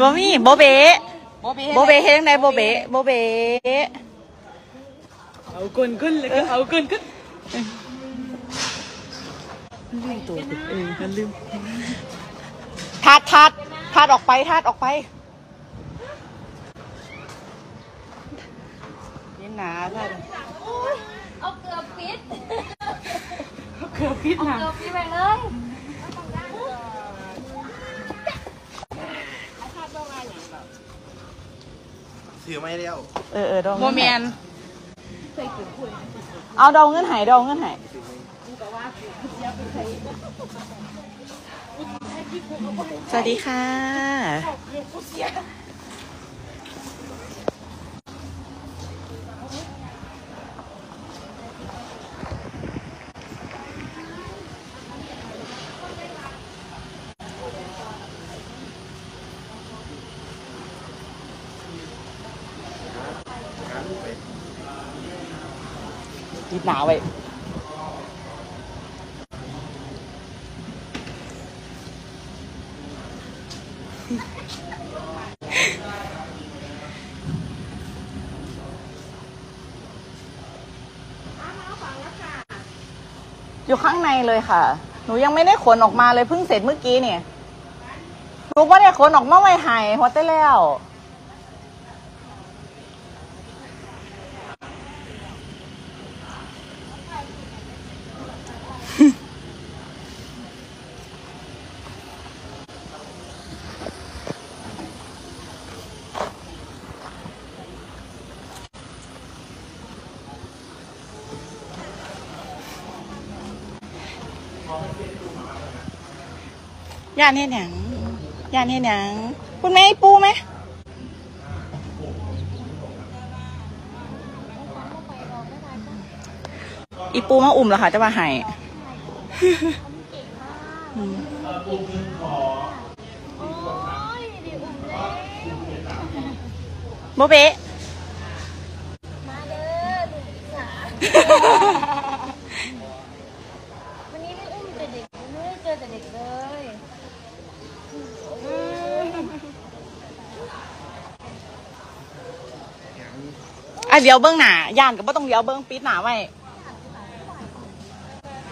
บ่มีโบเบะโบเบโบเบะเฮงในโบเบะโบเบะเอาก้นขึ้นเลยก็เอาก้นขึ้นลืมตัวเองมันลืมทัดทัดทัดออกไปทัดออกไปนี่หนาทัดเอาเกลือปิดเกือบพิษเอานะเกลือปิดไปเลย ถือไม่เดียวเออเออดองโมเงินเมให้นเอาดองเงินใหายดองเงินใหายสวัสดีค่ะ ปิดหนาวไว้อยู่ข้างในเลยค่ะ หนูยังไม่ได้ขนออกมาเลยเพิ่งเสร็จเมื่อกี้เนี่ย หนูก็ได้ขนออกมาไว้หายหัวเต้แล้ว ย่านเฮ็ดหยังย่านเฮ็ดหยังคุณแม่อีปูไหมอีปูมาอุ่มเหรอคะจะมาให้อืมโอ้ยดีอุ่มเลยโบเบะมาเด้อดูสาวันนี้ไม่อุ้มแต่เด็กไม่ได้เจอแต่เด็กเลย อะเดี๋ยวเบิ้องหนาย่านก็บ่ต้องเดี๋ยวเบิ้องปิดหนาไว้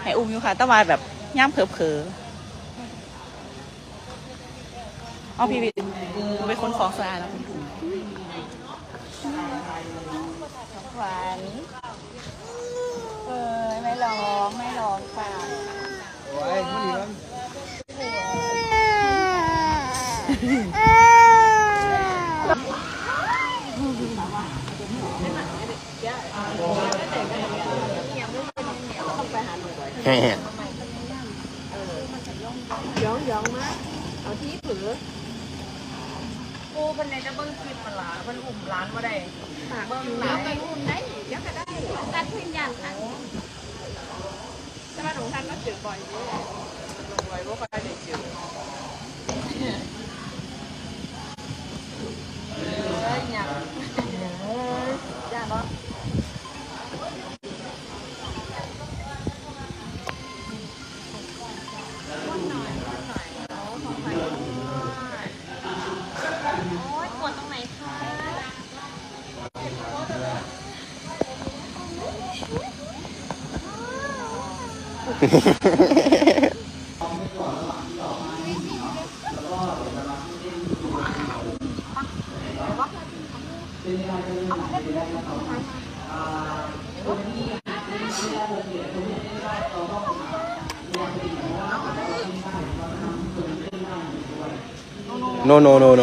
ให้อุ้มอยู่ค่ะแต่ว่าแบบย่ามเผลอเผลอเอาพี่วินหนูเป็นคนของสะอาดแล้วขวัญเออไม่ร้องไม่ร้องค่ะโอ้ยไม่ดีมั้ง แห่กูเป็นในจะเบิ้งคลิปมันหลามันอุ่มร้านมาได้เบิ้งหล้วไปอุ่มได้เดี๋ยวก็ได้ตัดพื้นยันตัดใช่ไหมหนูท่านก็จืดบ่อยด้วยลงไว้ว่า โนโน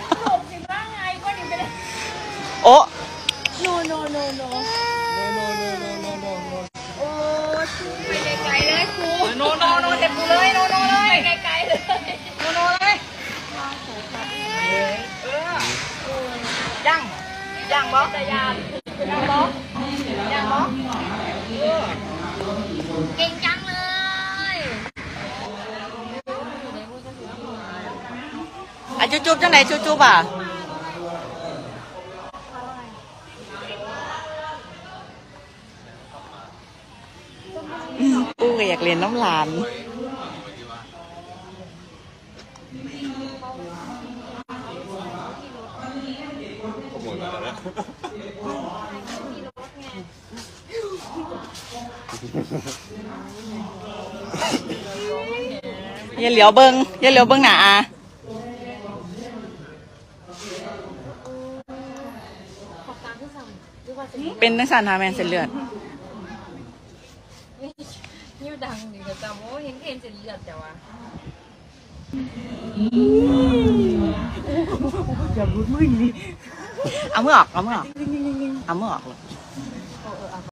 โนโน โอ้ โนโน โนโน โอ้ไปไกลๆเลยครู โนโนโนเจ็บกูเลยโนโนเลย ไปไกลๆเลย โนโนเลยเออย่าง ย่างบอสแต่ยานย่างบอสย่างบอสเก่งจังเลยอะจุ๊บจุ๊บจังไหนจุ๊บจุ๊บอะกูก็อยากเรียนน้ำหลาน ขโมยมาแล้วอย่าเหลียวเบิงอย่าเหลียวเบิงหนาอาขอบตามที่สั่งหรือว่าจะเป็นนักสารทาแมนเส้นเลือดนิ้วดังดีกับจำโอ้เห็นเห็นจะเลือดแต่ว่า เอามือออก เอามือออก เอามือออก